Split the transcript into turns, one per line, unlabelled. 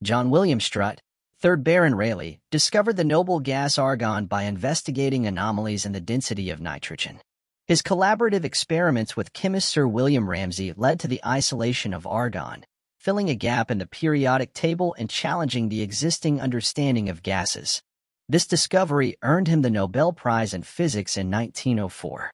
John William Strutt, 3rd Baron Rayleigh, discovered the noble gas argon by investigating anomalies in the density of nitrogen. His collaborative experiments with chemist Sir William Ramsay led to the isolation of argon, filling a gap in the periodic table and challenging the existing understanding of gases. This discovery earned him the Nobel Prize in Physics in 1904.